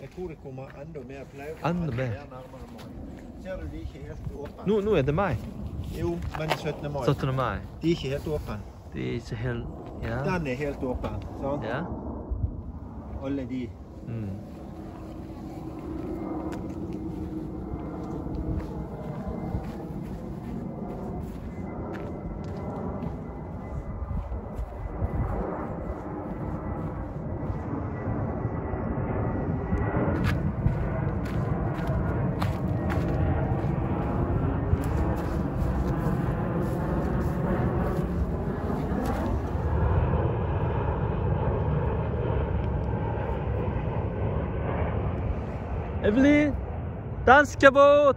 Jeg tror det kommer enda mer plau. Enda mer? Ser du de er ikke helt åpne? Nå, nå er det mai. Jo, men 17. mai. 17. mai. De er ikke helt åpne. De er ikke helt Ja. Den er helt åpen. sant? ja. Alle de. Mm. evli dans kabot